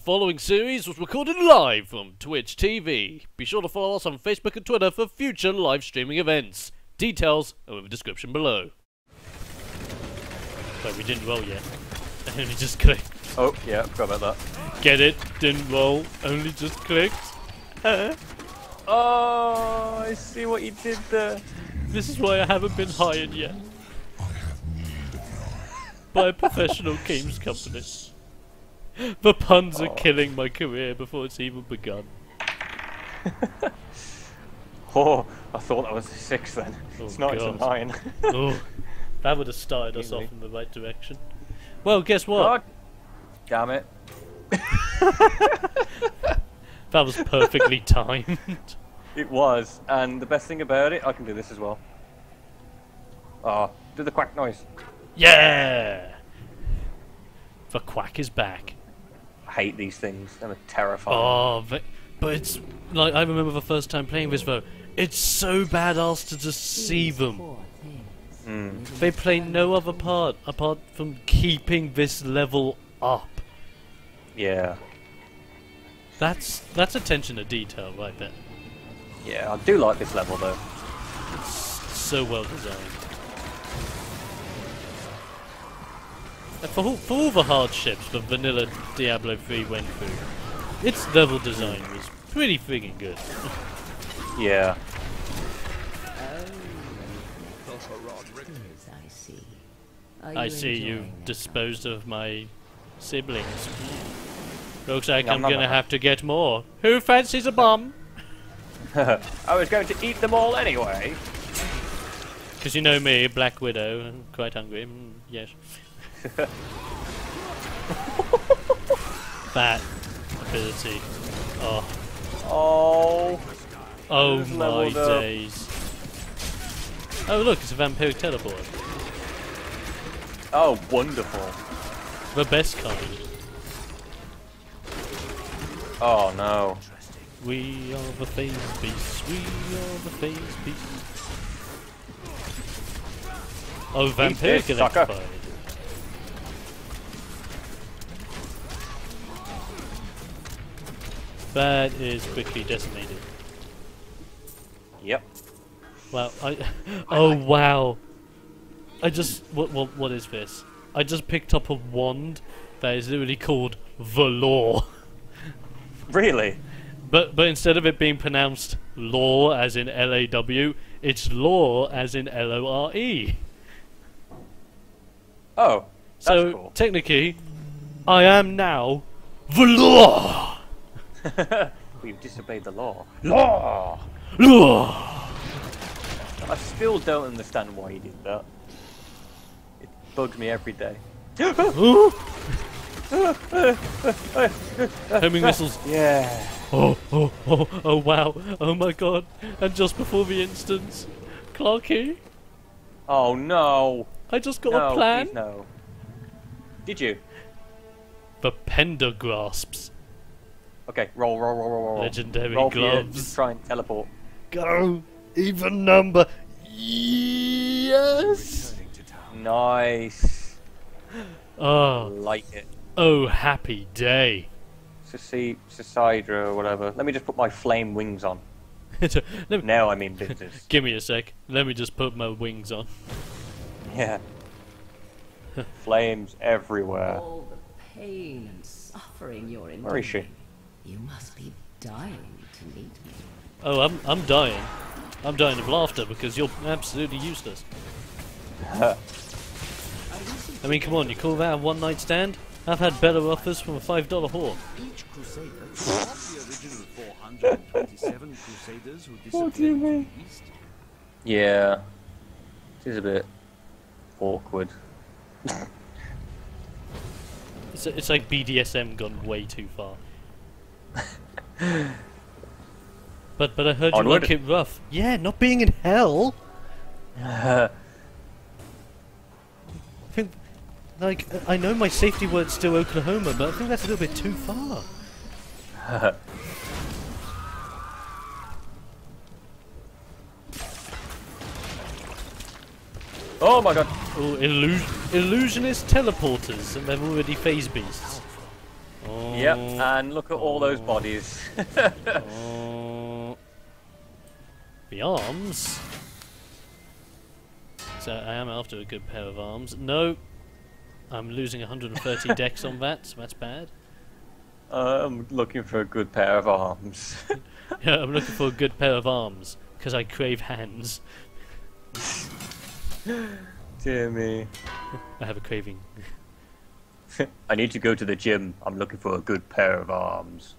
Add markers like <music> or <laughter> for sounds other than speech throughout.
The following series was recorded live from Twitch TV. Be sure to follow us on Facebook and Twitter for future live streaming events. Details are in the description below. But we didn't roll yet. <laughs> Only just clicked. Oh, yeah, forgot about that. Get it? Didn't roll. Only just clicked. Oh, I see what you did there. This is why I haven't been hired yet. By a professional <laughs> games company. <laughs> The puns are killing my career before it's even begun. <laughs> Oh, I thought that was a six then. Oh, it's not, it's a nine. <laughs> oh, that would have started us off in the right direction. Well, guess what? God damn it. That was perfectly timed. It was, and the best thing about it, I can do this as well. Oh, do the quack noise. yeah! The quack is back. I hate these things. They're terrifying. Oh, but, but it's like I remember the first time playing this though. It's so badass to just see them. Mm. They play no other part apart from keeping this level up. Yeah. That's that's attention to detail right there. Yeah, I do like this level though. It's so well designed. For all, for all the hardships the vanilla Diablo 3 went through, its level design was pretty friggin' good. <laughs> Yeah. I see. Are I you see you enjoying it? disposed of my siblings. Looks like Nom I'm nom gonna nom. have to get more. Who fancies a bomb? <laughs> I was going to eat them all anyway. Because you know me, Black Widow, I'm quite hungry. Mm, yes. <laughs> that ability. Oh, Oh. oh my up. days. Oh look, it's a vampiric teleport. Oh, wonderful. The best kind. Oh no. We are the phase beasts. We are the phase beasts. Oh, vampiric electrified. That is quickly decimated. Yep. Wow. <laughs> I. Oh wow. I just. What? What? What is this? I just picked up a wand that is literally called the law. <laughs> Really? But but instead of it being pronounced law as in L A W, it's law as in L O R E. Oh. That's So cool. technically, I am now the law. <laughs> We've disobeyed the law. Law! Law. I still don't understand why he did that. It bugs me every day. <gasps> Homing missiles. Yeah. Oh oh oh oh wow. Oh my god. And just before the instance, Clarky, Oh no. I just got no, a plan. no. Did you? The Pender grasps. Okay, roll, roll, roll, roll, roll. Legendary roll for you, gloves. Just try and teleport. Go. Even number. Yes. Nice. <gasps> Oh. Like it. Oh, happy day. Cici- Cicidra or whatever. Let me just put my flame wings on. <laughs> Me- Now I'm in business. <laughs> Give me a sec. Let me just put my wings on. yeah. <laughs> Flames everywhere. All the pain and suffering you're enduring. Where is she? You must be dying to meet me. Oh, I'm I'm dying. I'm dying of laughter because you're absolutely useless. <laughs> I mean, come on, you call that a one night stand? I've had better offers from a five dollar whore. Each crusader <laughs> the original 427 crusaders who disappeared into the east. Yeah. It is a bit awkward. It's, it's like BDSM gone way too far. But but I heard you Onward. like it rough. Yeah, not being in hell. <laughs> I think, like, I know my safety word's still Oklahoma, but I think that's a little bit too far. oh my god. Oh, illu- illusionist teleporters, and they're already phase beasts. Yep, and look at all those bodies. <laughs> The arms. So I am after a good pair of arms. No, I'm losing 130 <laughs> dex on that, so that's bad. I'm looking for a good pair of arms. <laughs> Yeah, I'm looking for a good pair of arms because I crave hands. Dear me. I have a craving. <laughs> I need to go to the gym. I'm looking for a good pair of arms.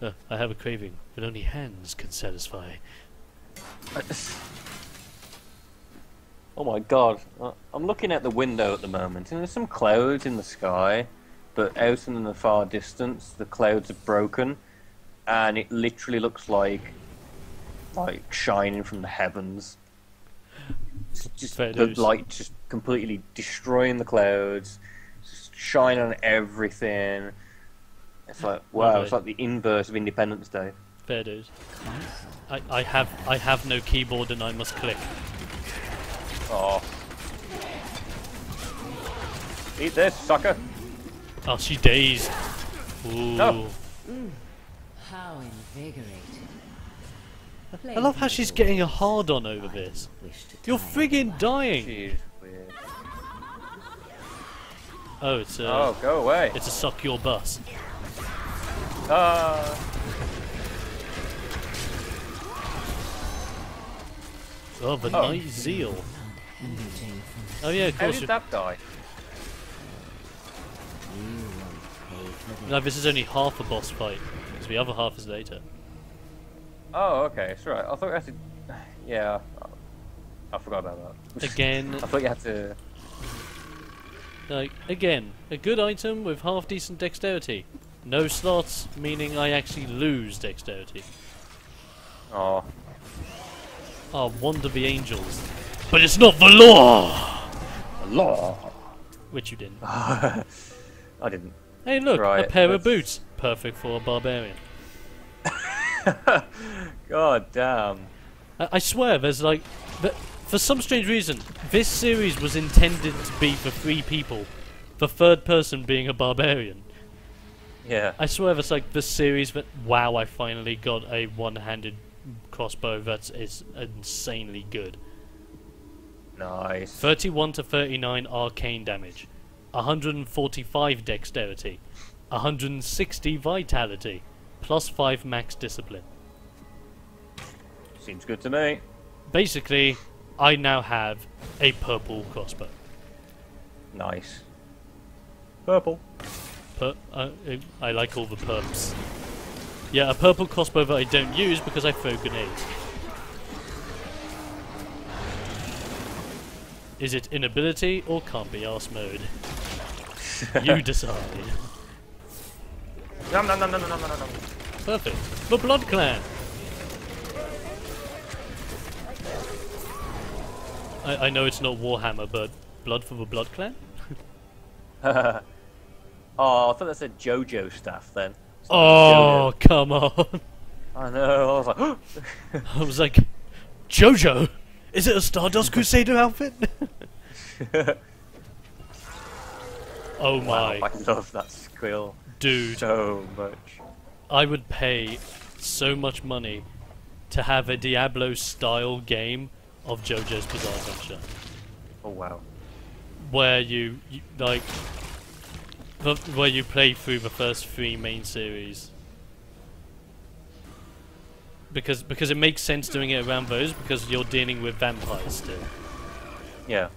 Uh, I have a craving but only hands can satisfy. Oh my god. Uh, I'm looking at the window at the moment, and there's some clouds in the sky, but out in the far distance, the clouds are broken, and it literally looks like like shining from the heavens. It's just Fair the dues. light just completely destroying the clouds, just shine on everything. It's like wow, it's like the inverse of Independence Day. Fair dues. I, I have I have no keyboard and I must click. Oh. Eat this, sucker. Oh, she dazed. Oh. Ooh. No. How invigorating. I love how she's getting a hard on over this. You're friggin' dying. Weird. Oh, it's a Oh, go away. it's a succubus. Ah. Oh, the Oh. night zeal. Oh yeah, of course. How course. did that die? No, this is only half a boss fight. So the other half is later. Oh, okay, right. I thought you had to. <sighs> Yeah, I forgot about that. Again, <laughs> I thought you had to. like again, a good item with half decent dexterity. No slots, meaning I actually lose dexterity. Oh, ah, Oh, wonder the angels. But it's not the law! The law. Which you didn't. <laughs> I didn't. Hey, look, a Right, pair of boots. Perfect for a barbarian. <laughs> God damn. I, I swear, there's like, th- for some strange reason, this series was intended to be for three people. The third person being a barbarian. Yeah. I swear, it's like the series that wow, I finally got a one-handed crossbow that is insanely good. Nice. 31 to 39 arcane damage, 145 dexterity, 160 vitality, plus 5 max discipline. Seems good to me. Basically, I now have a purple crossbow. Nice. Purple. Per- uh, I like all the perps. Yeah, a purple crossbow that I don't use because I throw grenades. Is it inability or can't be arse mode? <laughs> you decide. Nom nom nom nom nom nom nom. Perfect. The Blood Clan. I, I know it's not Warhammer, but Blood for the Blood Clan? <laughs> oh, I thought that said JoJo stuff then. Oh, come on. I know. I was like, <gasps> I was like, Jojo? Is it a Stardust Crusader outfit? <laughs> oh my, wow, I love that squill dude. so much. I would pay so much money to have a Diablo style game of JoJo's Bizarre Adventure. Oh wow. where you, you like the, where you play through the first three main series because because it makes sense doing it around those because you're dealing with vampires still Yeah.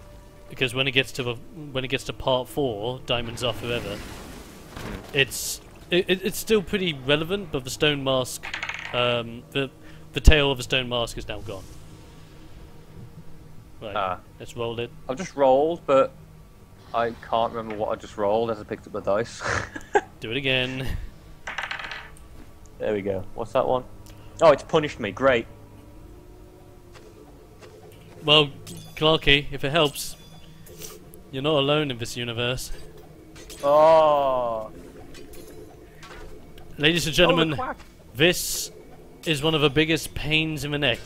because when it gets to the when it gets to part four diamonds are forever it's it, it- it's still pretty relevant but the stone mask um, the the tale of the stone mask is now gone right Ah. let's roll it I've just rolled, but I can't remember what I just rolled as I picked up the dice. <laughs> do it again there we go. What's that one? Oh, it's punished me. Great. Well, Clarky, if it helps, you're not alone in this universe. Oh. Ladies and Oh, gentlemen, quack. this is one of the biggest pains in the neck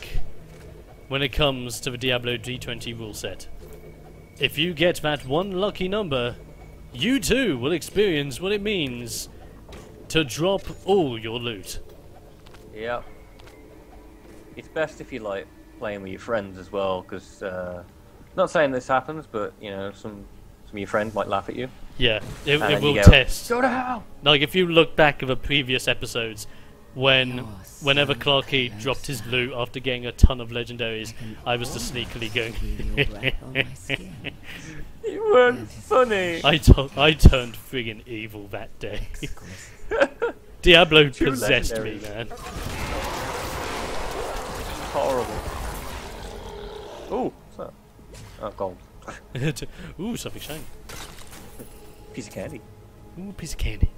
when it comes to the Diablo D20 rule set. if you get that one lucky number, you too will experience what it means to drop all your loot. Yep. It's best if you like playing with your friends as well, because uh, not saying this happens, but you know some some of your friends might laugh at you. Yeah, it, it will go, test. Go to hell. Like if you look back at the previous episodes, when whenever Clarky dropped his loot after getting a ton of legendaries, I was just sneakily Feel your breath on my skin. You weren't funny. I I turned friggin' evil that day. <laughs> Diablo possessed me, man. Horrible. Ooh, what's that? Oh, gold. <laughs> Ooh, something shiny. Piece of candy. Ooh, piece of candy.